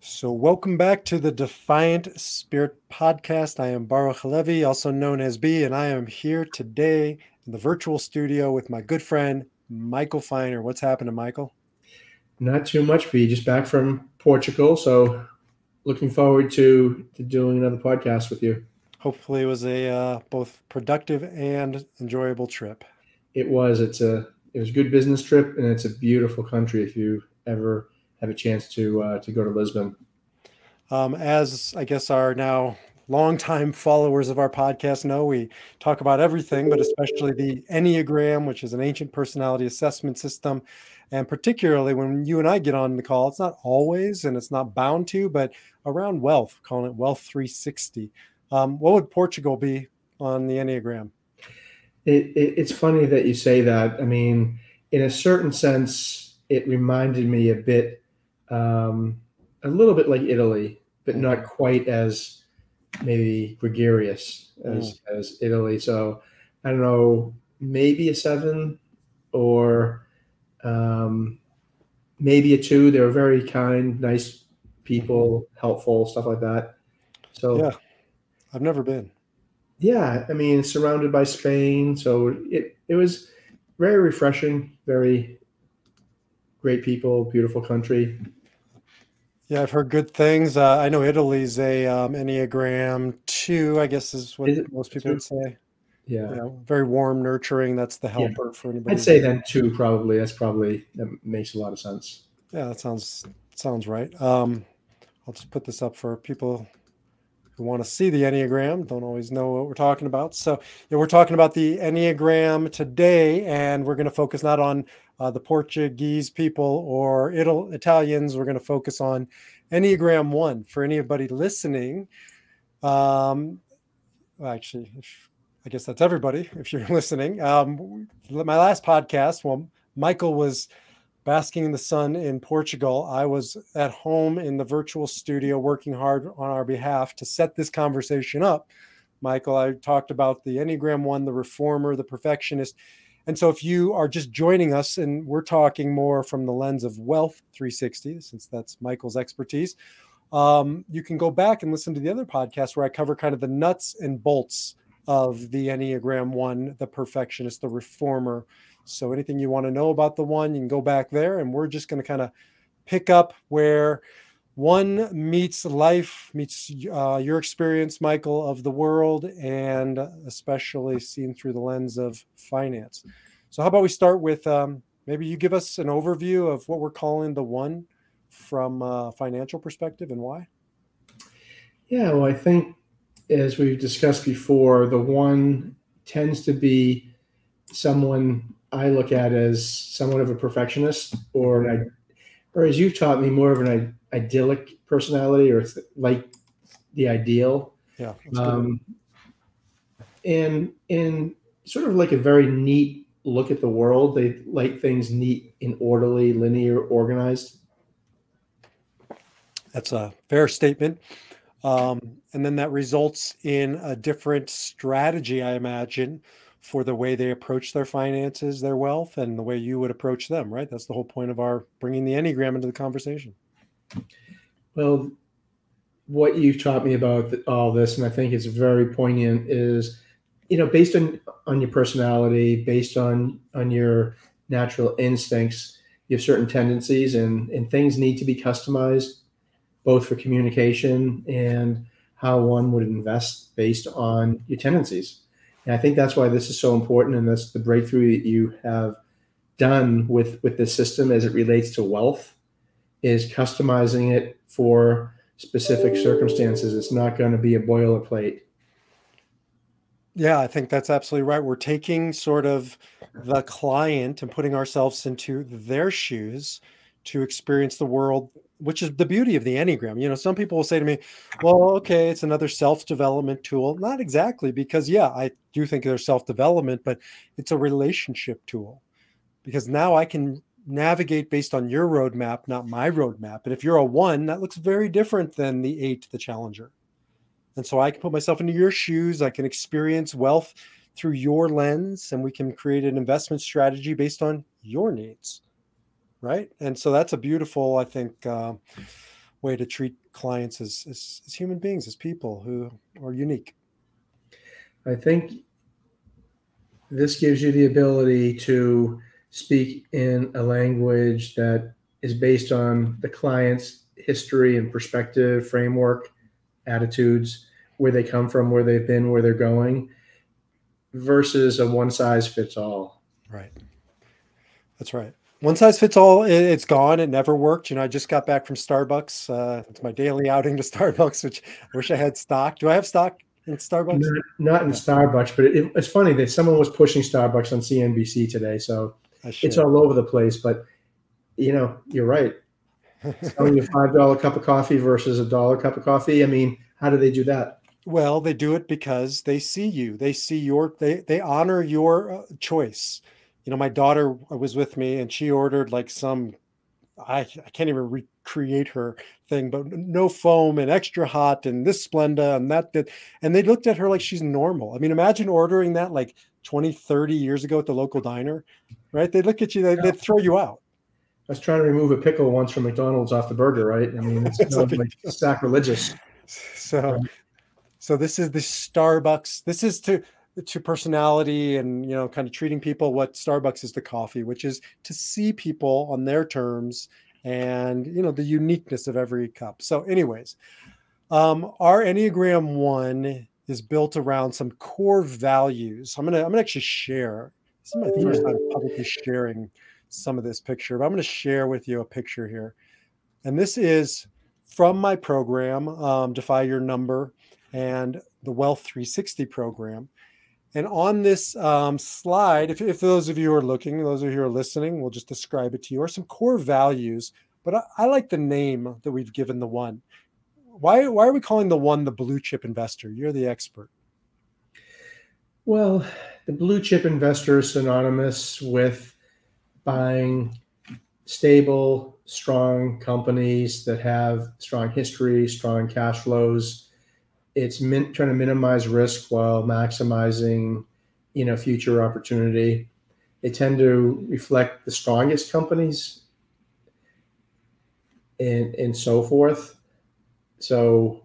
So, welcome back to the Defiant Spirit podcast. I am Baruch HaLevi, also known as B, and I am here today in the virtual studio with my good friend Michael Finer. What's happening, Michael? Not too much, B. Just back from Portugal, so looking forward to, to doing another podcast with you. Hopefully, it was a uh, both productive and enjoyable trip. It was. It's a it was a good business trip, and it's a beautiful country. If you ever have a chance to uh, to go to Lisbon. Um, as I guess our now longtime followers of our podcast know, we talk about everything, but especially the Enneagram, which is an ancient personality assessment system. And particularly when you and I get on the call, it's not always and it's not bound to, but around wealth, calling it Wealth 360. Um, what would Portugal be on the Enneagram? It, it, it's funny that you say that. I mean, in a certain sense, it reminded me a bit um, a little bit like Italy, but not quite as maybe gregarious as, mm. as Italy. So I don't know, maybe a seven or um, maybe a two. They were very kind, nice people, helpful, stuff like that. So yeah, I've never been. Yeah, I mean, surrounded by Spain, so it it was very refreshing, very great people, beautiful country. Yeah, I've heard good things. Uh, I know Italy's a um, Enneagram two, I guess is what is most people would say. Yeah. You know, very warm, nurturing. That's the helper yeah. for anybody. I'd say then two, probably. That's probably, that makes a lot of sense. Yeah, that sounds, sounds right. Um, I'll just put this up for people who want to see the Enneagram, don't always know what we're talking about. So, yeah, we're talking about the Enneagram today, and we're going to focus not on uh, the Portuguese people or Ital- Italians. We're going to focus on Enneagram One for anybody listening. Um, well, actually, if, I guess that's everybody if you're listening. Um, my last podcast, well, Michael was basking in the sun in Portugal. I was at home in the virtual studio working hard on our behalf to set this conversation up. Michael, I talked about the Enneagram One, the reformer, the perfectionist and so, if you are just joining us and we're talking more from the lens of Wealth 360, since that's Michael's expertise, um, you can go back and listen to the other podcast where I cover kind of the nuts and bolts of the Enneagram one, the perfectionist, the reformer. So, anything you want to know about the one, you can go back there. And we're just going to kind of pick up where one meets life, meets uh, your experience, Michael, of the world, and especially seen through the lens of finance. So, how about we start with um, maybe you give us an overview of what we're calling the one from a financial perspective and why? Yeah, well, I think as we've discussed before, the one tends to be someone I look at as somewhat of a perfectionist, or an, or as you've taught me, more of an idyllic personality or it's like the ideal. Yeah. Um, and and sort of like a very neat look at the world. They like things neat and orderly, linear, organized. That's a fair statement. Um, and then that results in a different strategy, I imagine, for the way they approach their finances, their wealth, and the way you would approach them, right? That's the whole point of our bringing the Enneagram into the conversation. Well, what you've taught me about all this, and I think it's very poignant, is you know based on on your personality, based on on your natural instincts, you have certain tendencies, and and things need to be customized, both for communication and how one would invest based on your tendencies. And I think that's why this is so important, and that's the breakthrough that you have done with with this system as it relates to wealth is customizing it for specific circumstances. It's not going to be a boilerplate. Yeah, I think that's absolutely right. We're taking sort of the client and putting ourselves into their shoes to experience the world, which is the beauty of the Enneagram. You know, some people will say to me, well, okay, it's another self development tool. Not exactly, because yeah, I do think there's self development, but it's a relationship tool because now I can navigate based on your roadmap, not my roadmap. And if you're a one, that looks very different than the eight, the challenger. And so I can put myself into your shoes. I can experience wealth through your lens, and we can create an investment strategy based on your needs. Right. And so that's a beautiful, I think, uh, way to treat clients as, as, as human beings, as people who are unique. I think this gives you the ability to speak in a language that is based on the client's history and perspective, framework, attitudes, where they come from, where they've been, where they're going, versus a one size fits all. Right. That's right. One size fits all. It's gone. It never worked. You know, I just got back from Starbucks. Uh, it's my daily outing to Starbucks, which I wish I had stock. Do I have stock in Starbucks? Not, not in Starbucks, but it, it's funny that someone was pushing Starbucks on CNBC today. So it's all over the place. But you know, you're right. Selling you a five dollar cup of coffee versus a dollar cup of coffee. I mean, how do they do that? Well, they do it because they see you. They see your. They they honor your uh, choice. You know, my daughter was with me, and she ordered like some. I I can't even recreate her thing, but no foam and extra hot and this Splenda and that that. And they looked at her like she's normal. I mean, imagine ordering that like 20, 30 years ago at the local diner, right? They'd look at you, they'd, they'd throw you out. I was trying to remove a pickle once from McDonald's off the burger, right? I mean, it's, it's like sacrilegious. So, so this is the Starbucks. This is to to personality and you know, kind of treating people what Starbucks is to coffee, which is to see people on their terms and you know the uniqueness of every cup. So, anyways, um, our Enneagram One is built around some core values. I'm gonna I'm gonna actually share. This is my first time publicly sharing some of this picture, but I'm going to share with you a picture here. And this is from my program, um, Defy Your Number, and the Wealth 360 program. And on this um, slide, if, if those of you are looking, those of you are listening, we'll just describe it to you, are some core values. But I, I like the name that we've given the one. Why, why are we calling the one the blue chip investor? You're the expert. Well, the blue chip investor is synonymous with buying stable, strong companies that have strong history, strong cash flows. It's min- trying to minimize risk while maximizing, you know, future opportunity. They tend to reflect the strongest companies and and so forth. So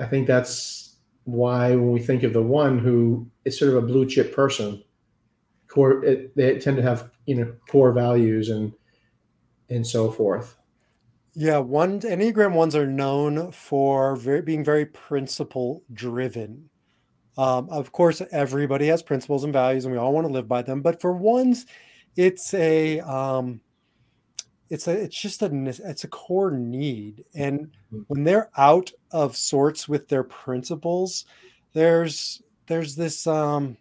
I think that's why when we think of the one who is sort of a blue chip person, core it, they tend to have you know core values and and so forth. Yeah one enneagram ones are known for very, being very principle driven. Um, of course everybody has principles and values and we all want to live by them but for ones it's a um, it's a it's just a it's a core need. And hmm. when they're out of sorts with their principles there's there's this um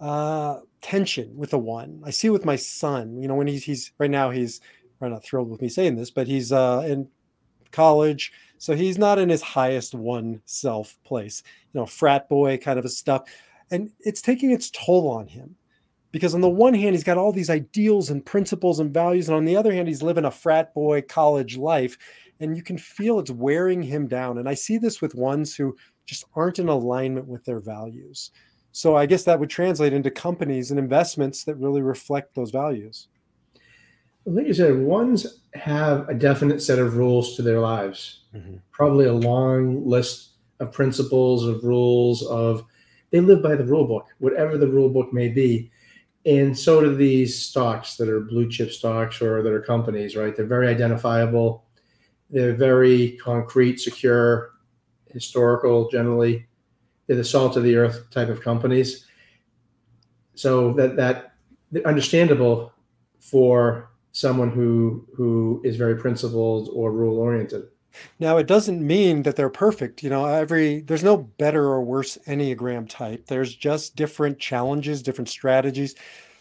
uh tension with a one. I see with my son, you know, when he's he's right now he's right not thrilled with me saying this, but he's uh in college, so he's not in his highest one self place, you know, frat boy kind of a stuff. And it's taking its toll on him. Because on the one hand, he's got all these ideals and principles and values, and on the other hand, he's living a frat boy college life. And you can feel it's wearing him down. And I see this with ones who just aren't in alignment with their values. So I guess that would translate into companies and investments that really reflect those values. Like you said, ones have a definite set of rules to their lives, mm-hmm. probably a long list of principles, of rules, of they live by the rule book, whatever the rule book may be. And so do these stocks that are blue chip stocks or that are companies, right? They're very identifiable. They're very concrete, secure, historical generally the salt of the earth type of companies. So that that understandable for someone who who is very principled or rule oriented. Now it doesn't mean that they're perfect. You know, every there's no better or worse enneagram type. There's just different challenges, different strategies.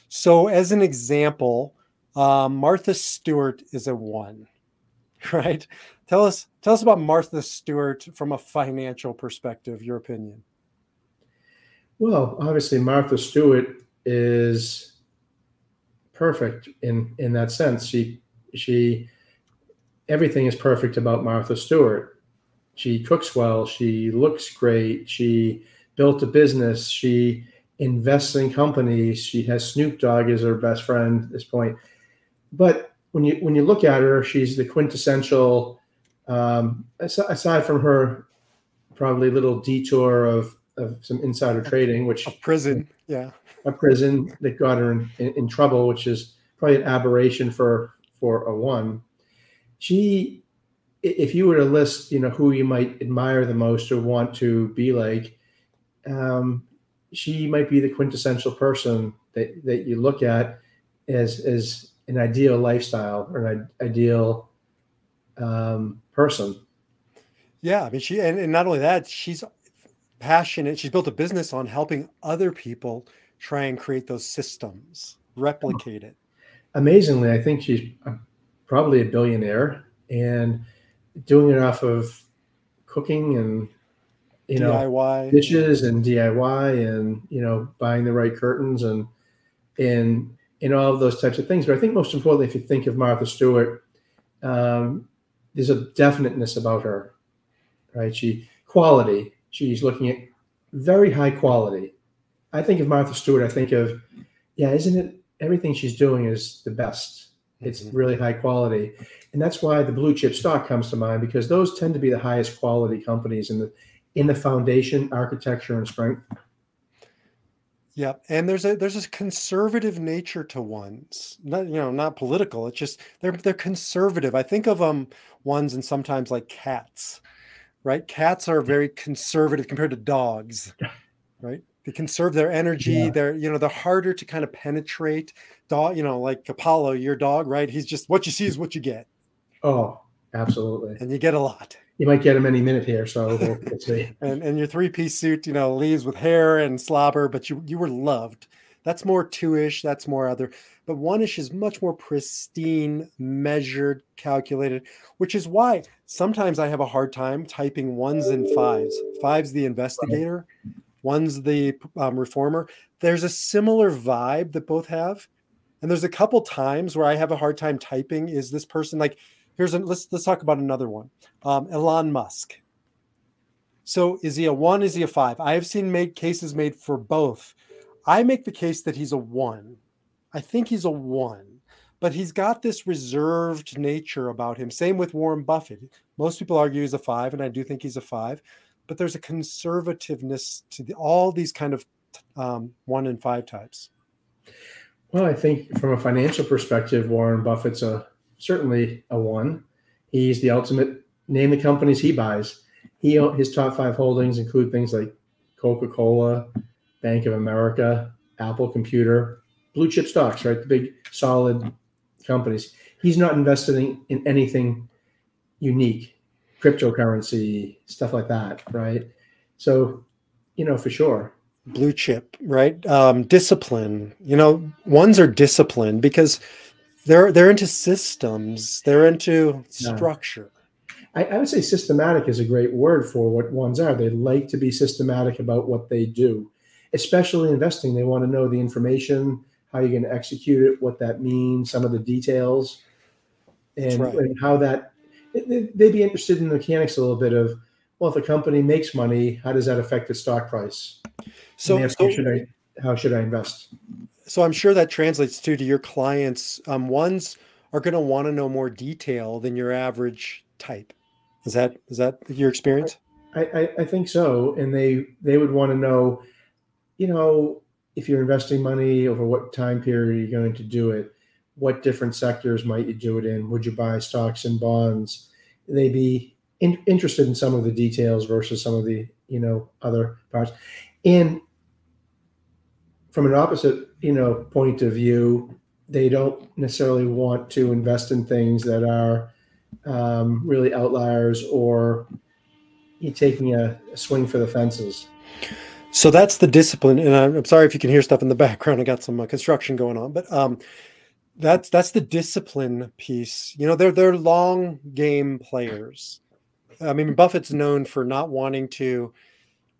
So as an example, um, Martha Stewart is a one, right? Tell us tell us about Martha Stewart from a financial perspective. Your opinion. Well, obviously, Martha Stewart is perfect in in that sense. She she everything is perfect about Martha Stewart. She cooks well. She looks great. She built a business. She invests in companies. She has Snoop Dogg as her best friend at this point. But when you when you look at her, she's the quintessential Um, aside from her probably little detour of, of some insider trading, which a prison, yeah, a prison that got her in, in, in trouble, which is probably an aberration for for a one. She, if you were to list, you know, who you might admire the most or want to be like, um, she might be the quintessential person that, that you look at as as an ideal lifestyle or an ideal um, person. Yeah, I mean, she and, and not only that, she's passionate. She's built a business on helping other people try and create those systems, replicate it. Amazingly, I think she's probably a billionaire and doing it off of cooking and you know DIY dishes and DIY and you know buying the right curtains and and and all of those types of things. But I think most importantly, if you think of Martha Stewart, um, there's a definiteness about her, right? She quality. She's looking at very high quality. I think of Martha Stewart. I think of yeah, isn't it everything she's doing is the best. It's mm-hmm. really high quality, and that's why the blue chip stock comes to mind because those tend to be the highest quality companies in the in the foundation, architecture, and strength. Yeah, and there's a there's a conservative nature to ones, not you know not political. It's just they're they're conservative. I think of um ones and sometimes like cats, right? Cats are very conservative compared to dogs, right? They conserve their energy. Yeah. They're you know they're harder to kind of penetrate. Dog, you know, like Apollo, your dog, right? He's just what you see is what you get. Oh, absolutely. And you get a lot you might get him any minute here. So we'll, see. and and your three piece suit, you know, leaves with hair and slobber, but you you were loved. That's more two ish. That's more other. But one ish is much more pristine, measured, calculated, which is why sometimes I have a hard time typing ones and fives. Fives the investigator, one's the um, reformer. There's a similar vibe that both have. And there's a couple times where I have a hard time typing. Is this person like Here's a, let's let's talk about another one. Um, Elon Musk. So is he a one? Is he a five? I have seen made cases made for both. I make the case that he's a one. I think he's a one, but he's got this reserved nature about him. Same with Warren Buffett. Most people argue he's a five, and I do think he's a five, but there's a conservativeness to the, all these kind of um, one and five types. Well, I think from a financial perspective, Warren Buffett's a certainly a one. He's the ultimate name the companies he buys. He his top five holdings include things like Coca Cola, Bank of America, Apple Computer, blue chip stocks, right? The big solid companies. He's not investing in anything unique, cryptocurrency, stuff like that, right? So, you know, for sure. Blue chip, right? Um, discipline. You know, ones are disciplined because they're they're into systems. They're into structure. I, I, would say systematic is a great word for what ones are. They like to be systematic about what they do, especially investing. They want to know the information, how you're going to execute it, what that means, some of the details, and, right. and how that. They'd be interested in the mechanics a little bit of, well, if a company makes money, how does that affect the stock price? So, so should I, how should I invest? So I'm sure that translates too to your clients. Um, ones are going to want to know more detail than your average type. Is that is that your experience? I, I, I think so, and they they would want to know, you know, if you're investing money over what time period you're going to do it, what different sectors might you do it in? Would you buy stocks and bonds? They'd be in, interested in some of the details versus some of the you know other parts, and from an opposite, you know, point of view, they don't necessarily want to invest in things that are um, really outliers or you taking a, a, swing for the fences. So that's the discipline, and I'm, sorry if you can hear stuff in the background. I got some uh, construction going on, but um, that's that's the discipline piece. You know, they're they're long game players. I mean, Buffett's known for not wanting to,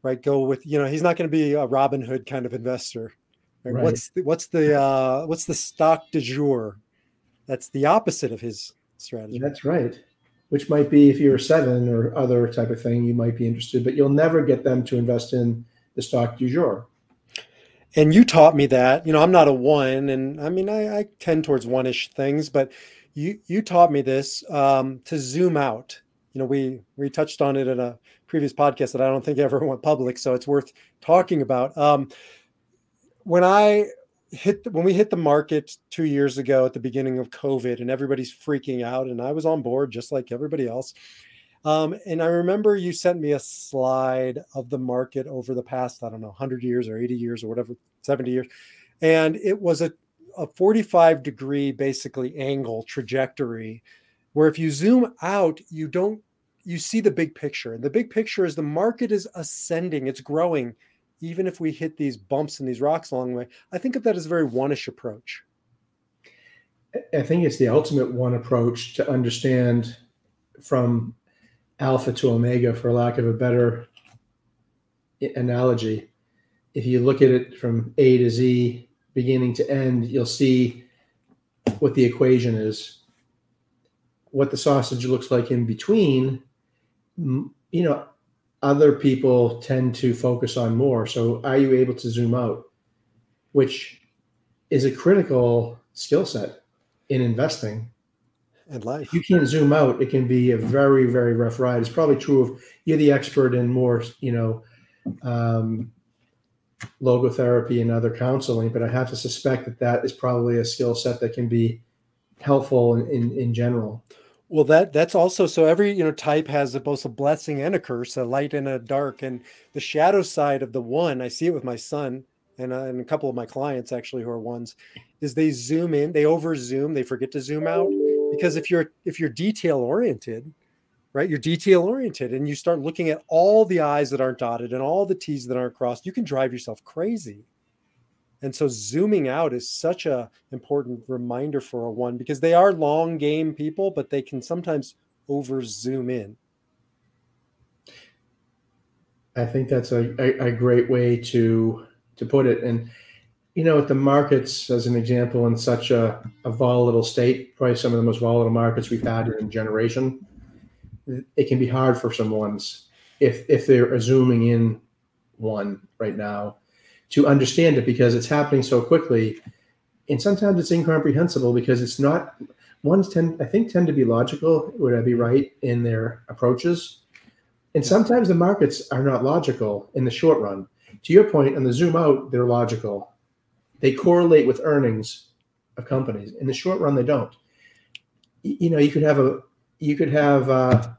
right? Go with you know he's not going to be a Robinhood kind of investor. Right. What's the, what's the uh, what's the stock de jour? That's the opposite of his strategy. That's right. Which might be if you're a seven or other type of thing, you might be interested, but you'll never get them to invest in the stock du jour. And you taught me that. You know, I'm not a one, and I mean, I, I tend towards one-ish things, but you you taught me this um, to zoom out. you know, we we touched on it in a previous podcast that I don't think ever went public, so it's worth talking about. Um, when I hit when we hit the market two years ago at the beginning of COVID, and everybody's freaking out, and I was on board just like everybody else. Um, and I remember you sent me a slide of the market over the past, I don't know, 100 years or 80 years or whatever, 70 years. And it was a, a 45 degree basically angle trajectory where if you zoom out, you don't, you see the big picture. And the big picture is the market is ascending, it's growing, even if we hit these bumps and these rocks along the way. I think of that as a very one-ish approach. I think it's the ultimate one approach to understand from alpha to omega, for lack of a better analogy. If you look at it from A to Z, beginning to end, you'll see what the equation is. What the sausage looks like in between, you know, other people tend to focus on more. So, are you able to zoom out? Which is a critical skill set in investing and life. If you can't zoom out, it can be a very, very rough ride. It's probably true of you're the expert in more, you know, um, logotherapy and other counseling, but I have to suspect that that is probably a skill set that can be helpful in, in, in general. Well, that that's also so every you know type has a, both a blessing and a curse, a light and a dark, and the shadow side of the one. I see it with my son and, uh, and a couple of my clients actually who are ones, is they zoom in, they over zoom, they forget to zoom out, because if you're if you're detail oriented right you're detail oriented and you start looking at all the i's that aren't dotted and all the t's that aren't crossed you can drive yourself crazy and so zooming out is such a important reminder for a one because they are long game people but they can sometimes over zoom in. I think that's a, a, a great way to to put it. And you know, with the markets as an example, in such a, a volatile state, probably some of the most volatile markets we've had in generation, it can be hard for some ones if if they're zooming in one right now to understand it because it's happening so quickly, and sometimes it's incomprehensible because it's not. Ones tend, I think, tend to be logical. Would I be right in their approaches? And sometimes the markets are not logical in the short run. To your point, on the zoom out, they're logical they correlate with earnings of companies. In the short run, they don't. You know, you could have a, you could have, uh,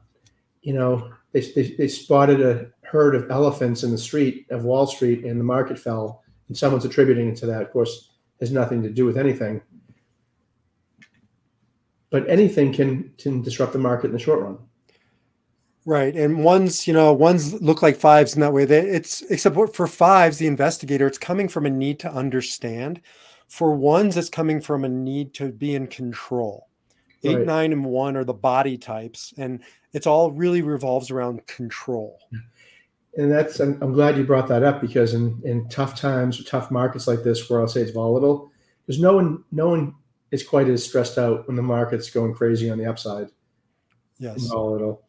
you know, they, they, they spotted a herd of elephants in the street of Wall Street and the market fell, and someone's attributing it to that. Of course, has nothing to do with anything. But anything can can disrupt the market in the short run. Right. And ones, you know, ones look like fives in that way. That it's except for fives, the investigator, it's coming from a need to understand. For ones, it's coming from a need to be in control. Eight, right. nine, and one are the body types, and it's all really revolves around control. And that's I'm, I'm glad you brought that up because in, in tough times, or tough markets like this, where I'll say it's volatile, there's no one no one is quite as stressed out when the market's going crazy on the upside. Yes. Volatile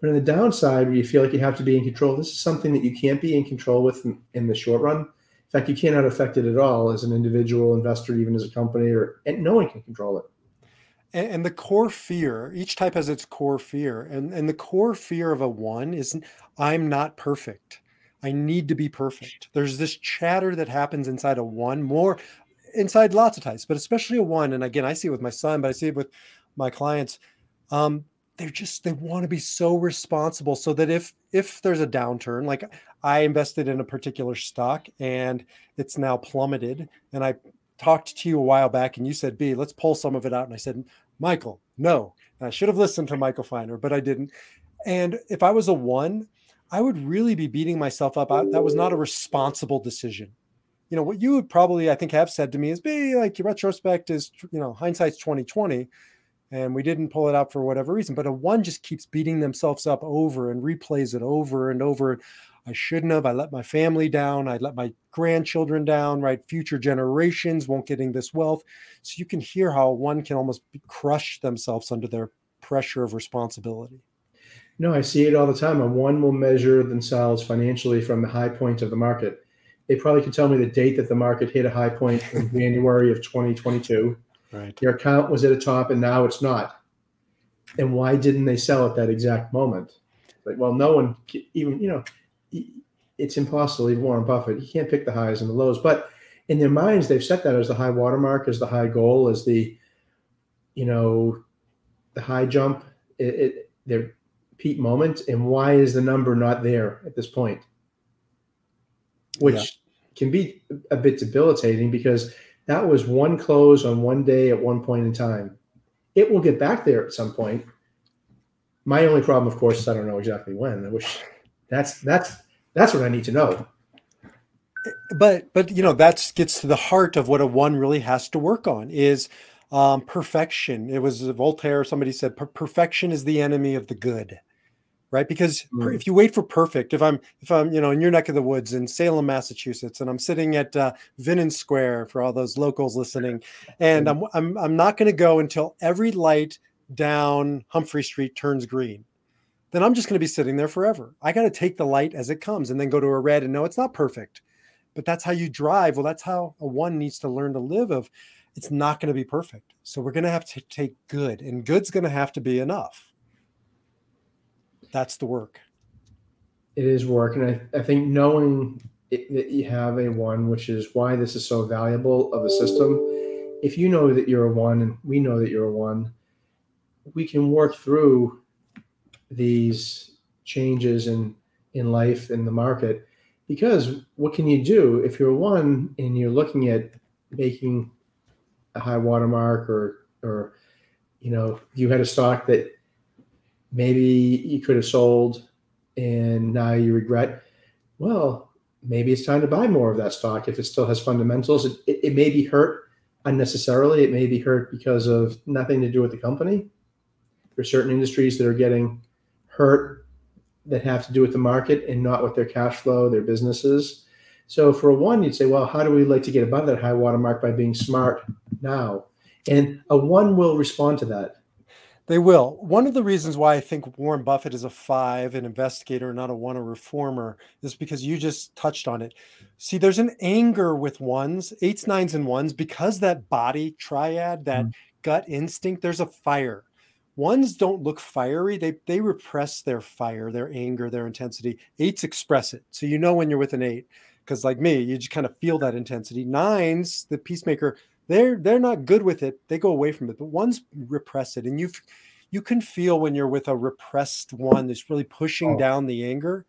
but on the downside, where you feel like you have to be in control, this is something that you can't be in control with in, in the short run. In fact, you cannot affect it at all as an individual investor, even as a company, or and no one can control it. And, and the core fear, each type has its core fear, and and the core fear of a one is I'm not perfect. I need to be perfect. There's this chatter that happens inside a one, more inside lots of types, but especially a one. And again, I see it with my son, but I see it with my clients. Um, they're just they want to be so responsible so that if if there's a downturn like i invested in a particular stock and it's now plummeted and i talked to you a while back and you said b let's pull some of it out and i said michael no. I should have listened to michael finer but i didn't. And if i was a one i would really be beating myself up. I, that was not a responsible decision. You know what you would probably i think have said to me is be like your retrospect is you know hindsight's 2020 and we didn't pull it out for whatever reason. But a one just keeps beating themselves up over and replays it over and over. I shouldn't have. I let my family down. I let my grandchildren down, right? Future generations won't getting this wealth. So you can hear how one can almost crush themselves under their pressure of responsibility. No, I see it all the time. A one will measure themselves financially from the high point of the market. They probably could tell me the date that the market hit a high point in January of 2022 Right. Your account was at a top and now it's not. and why didn't they sell at that exact moment? Like, well, no one even you know, it's impossible. Even Warren Buffett, you can't pick the highs and the lows, but in their minds, they've set that as the high watermark, as the high goal, as the you know, the high jump. It, it their peak moment, and why is the number not there at this point? Which yeah. can be a bit debilitating because that was one close on one day at one point in time. It will get back there at some point. My only problem, of course, is I don't know exactly when. I wish that's that's that's what I need to know. But but you know that gets to the heart of what a one really has to work on is um, perfection. It was Voltaire. Somebody said perfection is the enemy of the good right because mm. if you wait for perfect if i'm if i'm you know in your neck of the woods in salem massachusetts and i'm sitting at uh, Vinnin Square for all those locals listening and i'm i'm, I'm not going to go until every light down humphrey street turns green then i'm just going to be sitting there forever i got to take the light as it comes and then go to a red and no it's not perfect but that's how you drive well that's how a one needs to learn to live of it's not going to be perfect so we're going to have to take good and good's going to have to be enough that's the work. It is work, and I, I think knowing it, that you have a one, which is why this is so valuable of a system. If you know that you're a one, and we know that you're a one, we can work through these changes in in life in the market because what can you do if you're one and you're looking at making a high watermark or or you know you had a stock that maybe you could have sold and now you regret well maybe it's time to buy more of that stock if it still has fundamentals. It, it, it, may be hurt unnecessarily. It may be hurt because of nothing to do with the company. There are certain industries that are getting hurt that have to do with the market and not with their cash flow their businesses so for a one you'd say well how do we like to get above that high water mark by being smart now and a one will respond to that they will. One of the reasons why I think Warren Buffett is a five, an investigator, not a one, a reformer, is because you just touched on it. See, there's an anger with ones, eights, nines, and ones, because that body triad, that mm. gut instinct, there's a fire. Ones don't look fiery, they, they repress their fire, their anger, their intensity. Eights express it. So you know when you're with an eight, because like me, you just kind of feel that intensity. Nines, the peacemaker, they're they're not good with it they go away from it but one's repress it and you you can feel when you're with a repressed one that's really pushing oh. down the anger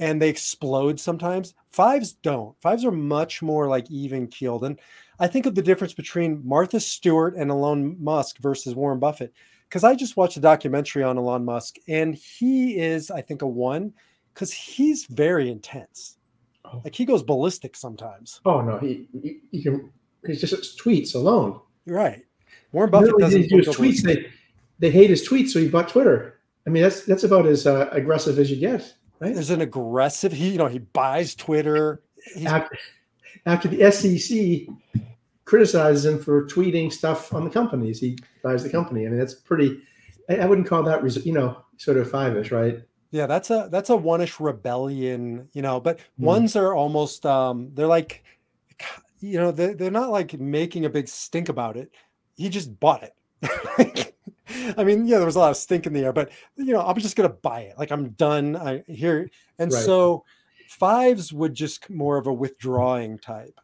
and they explode sometimes fives don't fives are much more like even keeled and i think of the difference between martha stewart and elon musk versus warren buffett because i just watched a documentary on elon musk and he is i think a one because he's very intense oh. like he goes ballistic sometimes oh no he, he, he can He's just tweets alone. Right. Warren Buffett doesn't do tweets. They they hate his tweets, so he bought Twitter. I mean, that's that's about as uh, aggressive as you get, right? There's an aggressive. He you know he buys Twitter. After, after the SEC criticizes him for tweeting stuff on the companies, he buys the company. I mean, that's pretty. I, I wouldn't call that you know sort of five-ish, right? Yeah, that's a that's a one-ish rebellion, you know. But mm. ones are almost um they're like you know, they, they're not like making a big stink about it. He just bought it. I mean, yeah, there was a lot of stink in the air, but you know, I'm just gonna buy it. Like I'm done. I here, and right. so fives would just more of a withdrawing type.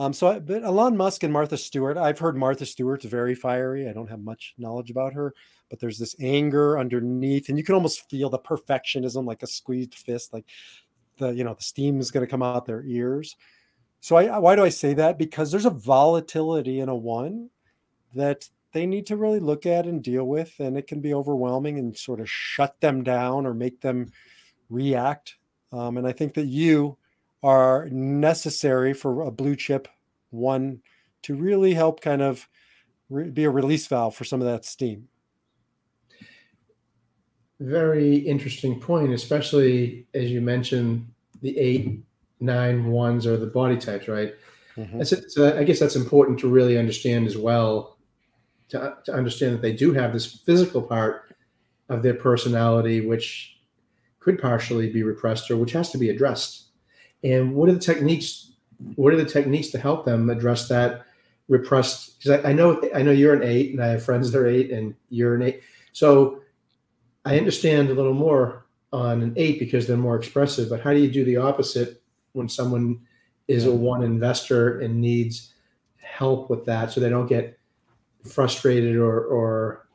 Um, so, I, but Elon Musk and Martha Stewart, I've heard Martha Stewart's very fiery. I don't have much knowledge about her, but there's this anger underneath, and you can almost feel the perfectionism, like a squeezed fist, like the you know the steam is going to come out their ears. So I, why do I say that? Because there's a volatility in a one that they need to really look at and deal with, and it can be overwhelming and sort of shut them down or make them react. Um, and I think that you are necessary for a blue chip one to really help kind of re- be a release valve for some of that steam. Very interesting point, especially as you mentioned the eight nine ones are the body types, right? Mm-hmm. So I guess that's important to really understand as well, to, to understand that they do have this physical part of their personality, which could partially be repressed or which has to be addressed. And what are the techniques? What are the techniques to help them address that repressed? Because I, I know I know you're an eight, and I have friends that are eight, and you're an eight. So I understand a little more on an eight because they're more expressive, but how do you do the opposite when someone is a one investor and needs help with that so they don't get frustrated or, or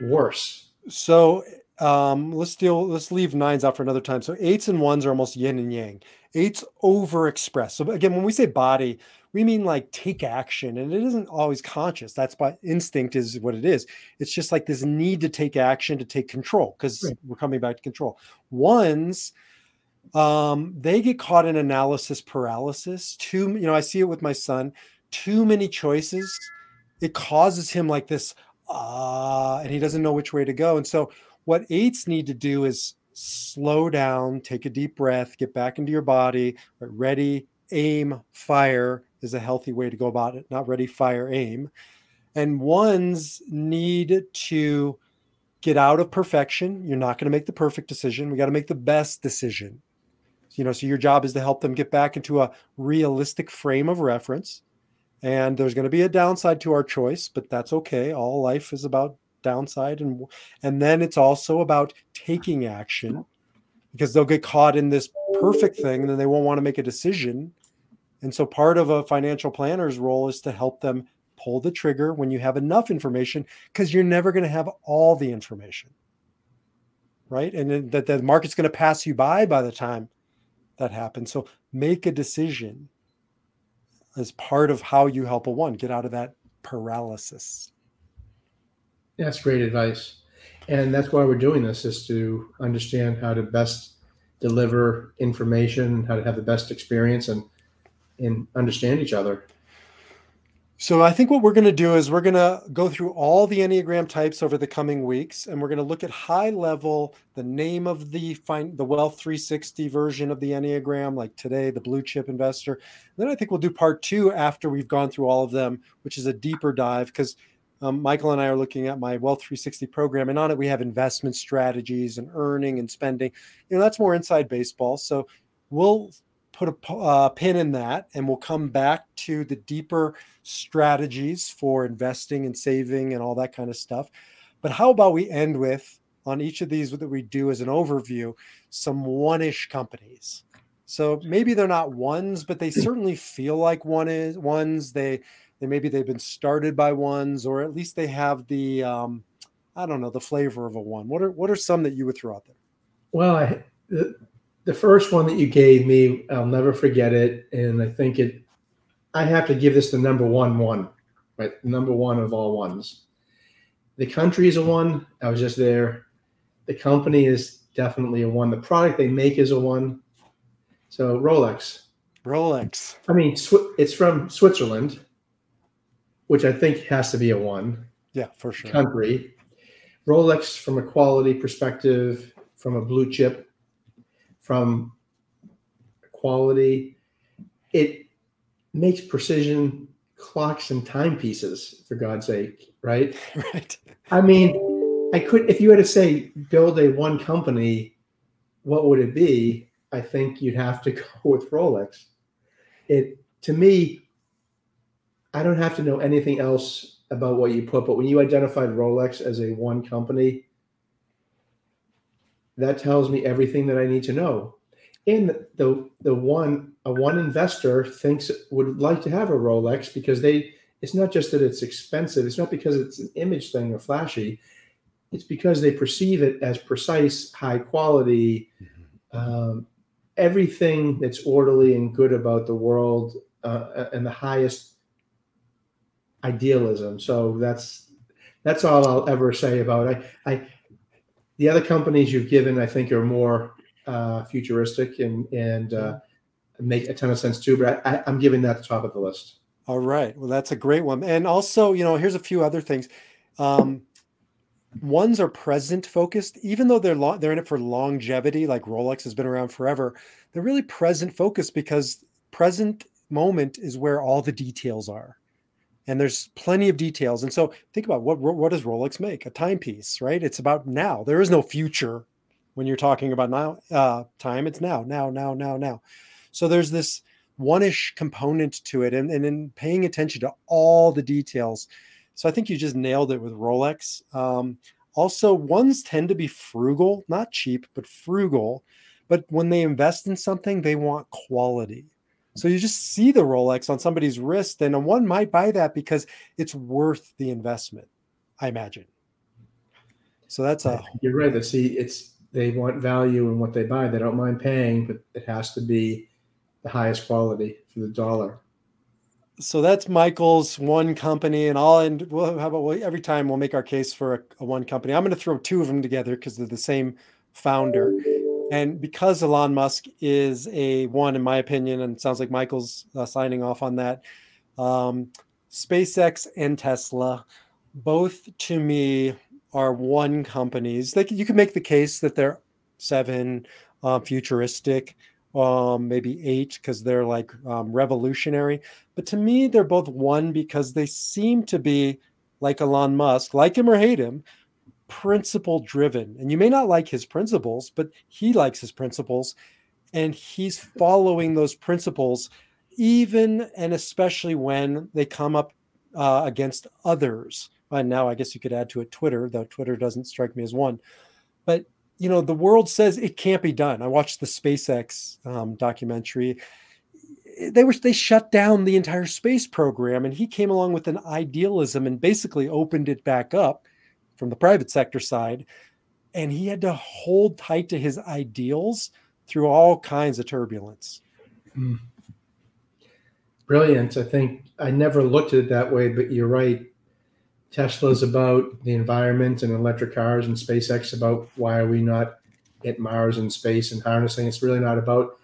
worse? So um, let's deal. Let's leave nines out for another time. So eights and ones are almost yin and yang. Eights overexpress. So again, when we say body, we mean like take action, and it isn't always conscious. That's by instinct is what it is. It's just like this need to take action to take control because right. we're coming back to control. Ones, um, they get caught in analysis paralysis. Too, you know, I see it with my son. Too many choices. It causes him like this, ah, uh, and he doesn't know which way to go. And so what eights need to do is slow down, take a deep breath, get back into your body, ready, aim, fire is a healthy way to go about it. Not ready, fire, aim. And ones need to get out of perfection. You're not going to make the perfect decision. We got to make the best decision. You know, so your job is to help them get back into a realistic frame of reference. And there's going to be a downside to our choice, but that's okay. All life is about downside and and then it's also about taking action because they'll get caught in this perfect thing and then they won't want to make a decision. And so part of a financial planner's role is to help them pull the trigger when you have enough information because you're never going to have all the information. Right? And that the market's going to pass you by by the time that happens. So make a decision as part of how you help a one. Get out of that paralysis that's great advice. And that's why we're doing this is to understand how to best deliver information, how to have the best experience and and understand each other. So I think what we're going to do is we're going to go through all the Enneagram types over the coming weeks, and we're going to look at high level the name of the find the Wealth 360 version of the Enneagram, like today, the blue chip investor. then I think we'll do part two after we've gone through all of them, which is a deeper dive because um, Michael and I are looking at my Wealth 360 program, and on it we have investment strategies and earning and spending. You know, that's more inside baseball. So we'll put a uh, pin in that, and we'll come back to the deeper strategies for investing and saving and all that kind of stuff. But how about we end with on each of these that we do as an overview some one-ish companies. So maybe they're not ones, but they certainly feel like one is ones. They they maybe they've been started by ones, or at least they have the um, I don't know the flavor of a one. What are what are some that you would throw out there? Well, I, the, the first one that you gave me, I'll never forget it, and I think it. I have to give this the number one one, right? Number one of all ones. The country is a one. I was just there. The company is definitely a one. The product they make is a one. So Rolex. Rolex. I mean, it's from Switzerland which I think has to be a one. Yeah, for sure. Country. Rolex, from a quality perspective, from a blue chip, from quality, it makes precision clocks and timepieces, for God's sake, right? right. I mean, I could, if you had to say, build a one company, what would it be? I think you'd have to go with Rolex. It, to me, I don't have to know anything else about what you put, but when you identified Rolex as a one company, that tells me everything that I need to know. And the the one a one investor thinks would like to have a Rolex because they it's not just that it's expensive, it's not because it's an image thing or flashy, it's because they perceive it as precise, high quality, mm-hmm. um, everything that's orderly and good about the world, uh, and the highest idealism. So that's that's all I'll ever say about it. I, I the other companies you've given, I think, are more uh, futuristic and and uh, make a ton of sense too. But I, I'm giving that the top of the list. All right. Well, that's a great one. And also, you know, here's a few other things. Um, ones are present focused, even though they're lo- they're in it for longevity. Like Rolex has been around forever. They're really present focused because present moment is where all the details are and there's plenty of details. And so think about what what does Rolex make? A timepiece, right? It's about now. There is no future when you're talking about now uh, time. It's now, now, now, now, now. So there's this one-ish component to it, and, and in paying attention to all the details. So I think you just nailed it with Rolex. Um, also, ones tend to be frugal, not cheap, but frugal. But when they invest in something, they want quality. So you just see the Rolex on somebody's wrist, and one might buy that because it's worth the investment, I imagine. So that's a. You're right. They see it's they want value in what they buy. They don't mind paying, but it has to be the highest quality for the dollar. So that's Michael's one company, and I'll end. Well, how about every time we'll make our case for a, a one company? I'm going to throw two of them together because they're the same founder, and because Elon Musk is a one, in my opinion, and sounds like Michael's uh, signing off on that. Um, SpaceX and Tesla, both to me are one companies. Like you can make the case that they're seven, uh, futuristic, um, maybe eight because they're like um, revolutionary. But to me, they're both one because they seem to be like Elon Musk, like him or hate him, principle driven. And you may not like his principles, but he likes his principles and he's following those principles, even and especially when they come up uh, against others. And now I guess you could add to it Twitter, though Twitter doesn't strike me as one. But you know, the world says it can't be done. I watched the SpaceX um, documentary. They were they shut down the entire space program, and he came along with an idealism and basically opened it back up from the private sector side. And he had to hold tight to his ideals through all kinds of turbulence. Mm. Brilliant. I think I never looked at it that way, but you're right. Tesla's about the environment and electric cars, and SpaceX about why are we not at Mars and space and harnessing. It's really not about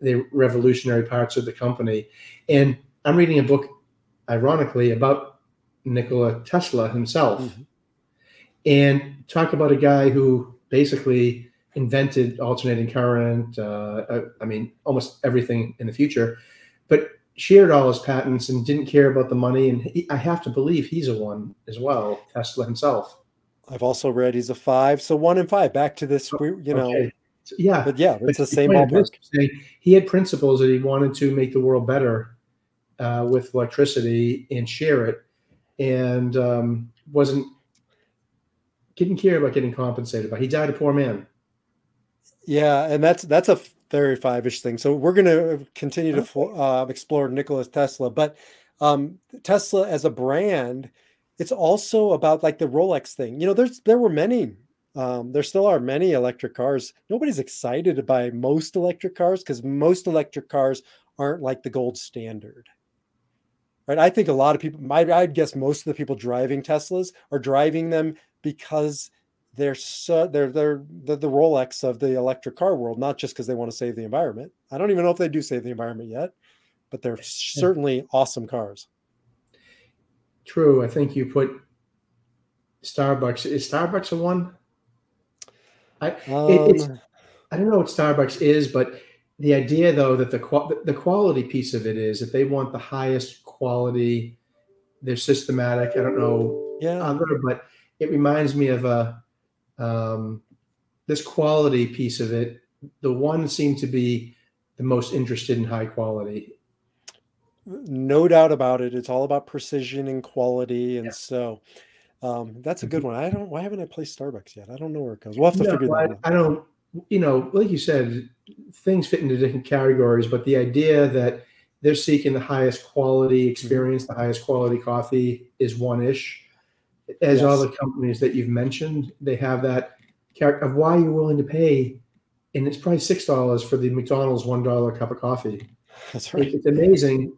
the revolutionary parts of the company. And I'm reading a book, ironically, about Nikola Tesla himself, mm-hmm. And talk about a guy who basically invented alternating current. Uh, I mean, almost everything in the future, but shared all his patents and didn't care about the money. And he, I have to believe he's a one as well, Tesla himself. I've also read he's a five. So one and five. Back to this, you know. Yeah, but yeah, it's but the same ballpark. He had principles that he wanted to make the world better uh, with electricity and share it, and um, wasn't didn't care about getting compensated. But he died a poor man. Yeah, and that's that's a very five-ish thing. So we're going to continue to uh, explore Nikola Tesla, but um, Tesla as a brand, it's also about like the Rolex thing. You know, there's there were many, um, there still are many electric cars. Nobody's excited to buy most electric cars because most electric cars aren't like the gold standard. Right? I think a lot of people, I'd guess most of the people driving Teslas are driving them because they're so they're they're the, the Rolex of the electric car world, not just because they want to save the environment. I don't even know if they do save the environment yet, but they're certainly awesome cars. True. I think you put Starbucks. Is Starbucks a one? I um, it, it's I don't know what Starbucks is, but the idea though that the the quality piece of it is that they want the highest quality. They're systematic. I don't know. Yeah. Other, but it reminds me of a um, this quality piece of it, the one seemed to be the most interested in high quality. No doubt about it. It's all about precision and quality, and yeah. so um, that's a good one. I don't. Why haven't I placed Starbucks yet? I don't know where it goes. We'll have to no, figure that I, out. I don't. You know, like you said, things fit into different categories, but the idea that they're seeking the highest quality mm-hmm. experience, the highest quality coffee is one ish as yes. all the companies that you've mentioned, they have that character of why you're willing to pay, and it's probably six dollars for the McDonald's one dollar cup of coffee. That's right. It's amazing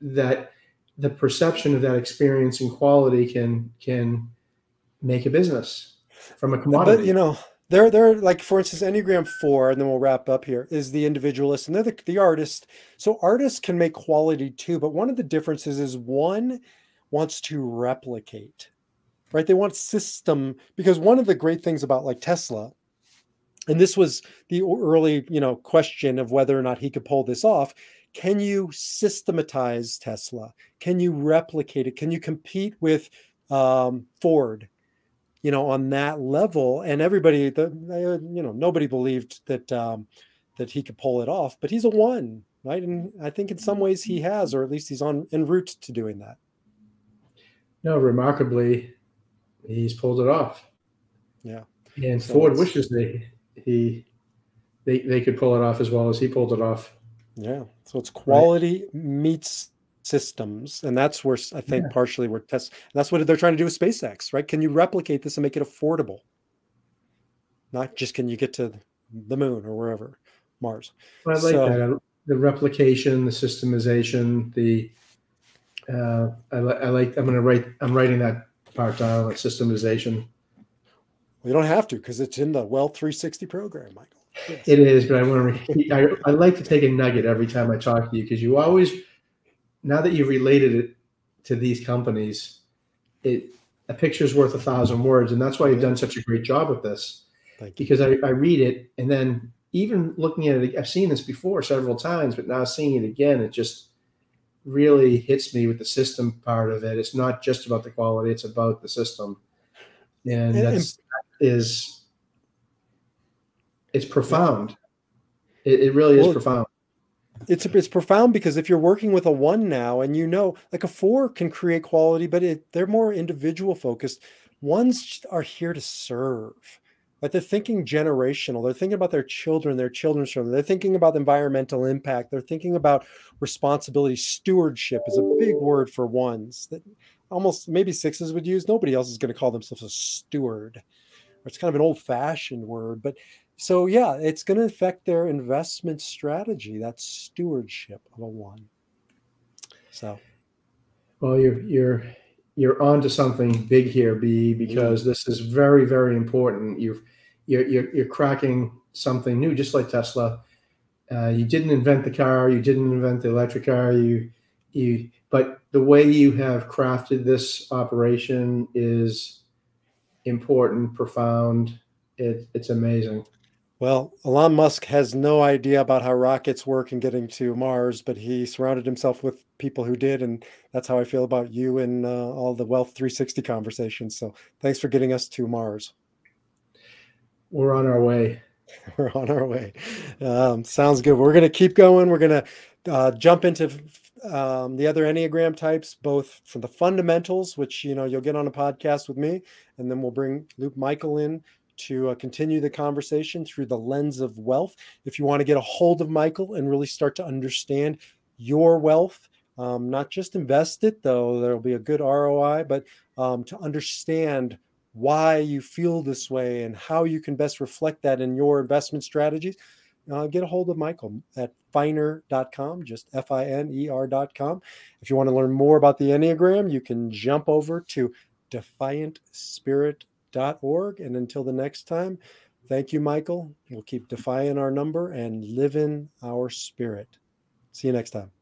that the perception of that experience and quality can can make a business from a commodity. But you know, they're they're like for instance, Enneagram four, and then we'll wrap up here, is the individualist and they're the, the artist. So artists can make quality too, but one of the differences is one wants to replicate right? They want system because one of the great things about like Tesla, and this was the early, you know, question of whether or not he could pull this off. Can you systematize Tesla? Can you replicate it? Can you compete with um, Ford? You know, on that level, and everybody, the you know, nobody believed that um, that he could pull it off. But he's a one, right? And I think in some ways he has, or at least he's on en route to doing that. no, remarkably, he's pulled it off. Yeah. And So Ford wishes they he they they could pull it off as well as he pulled it off. Yeah. So it's quality meets systems. And that's where i think Yeah. partially we're test that's what they're trying to do with SpaceX, right? Can you replicate this and make it affordable? Not just can you get to the moon or wherever, Mars. I like So- that. The replication, the systemization, the uh, I, li- I like. I'm going to write. I'm writing that part down. Like systemization. Well, you don't have to because it's in the Wealth 360 program, Michael. Yes. It is, but I want to. I, I like to take a nugget every time I talk to you because you always, now that you've related it to these companies, it a picture's worth a thousand words, and that's why you've done such a great job with this. Because I, I read it, and then even looking at it, I've seen this before several times, but now seeing it again, it just really hits me with the system part of it. It's not just about the quality; it's about the system, and And- that's is it's profound. It, it really is Well, profound. It's it's profound because if you're working with a one now and you know like a four can create quality but it, they're more individual focused. Ones are here to serve. Like they're thinking generational. They're thinking about their children their children's children. They're thinking about environmental impact. They're thinking about responsibility. Stewardship is a big word for ones that almost maybe sixes would use. Nobody else is going to call themselves a steward. It's kind of an old fashioned word but so yeah, it's going to affect their investment strategy. That's stewardship of a one. So Well, you're you're you're onto something big here, B, because this is very very important. You've you're you're, you're cracking something new, just like Tesla. Uh, you didn't invent the car, you didn't invent the electric car, you you, but the way you have crafted this operation is important, profound. It, it's amazing. Well, Elon Musk has no idea about how rockets work and getting to Mars, but he surrounded himself with people who did, and that's how I feel about you and uh, all the Wealth 360 conversations. So thanks for getting us to Mars. We're on our way. We're on our way. Um, sounds good. We're going to keep going. We're going to uh, jump into um, the other Enneagram types, both from the fundamentals, which you know you'll get on a podcast with me, and then we'll bring Luke Michael in to uh, continue the conversation through the lens of wealth. If you want to get a hold of Michael and really start to understand your wealth, um, not just invest it, though there'll be a good ROI, but um, to understand why you feel this way and how you can best reflect that in your investment strategies, uh, get a hold of Michael at finer.com, just F I N E R.com. If you want to learn more about the Enneagram, you can jump over to defiantspirit.org. And until the next time, thank you, Michael. We'll keep defying our number and live in our spirit. See you next time.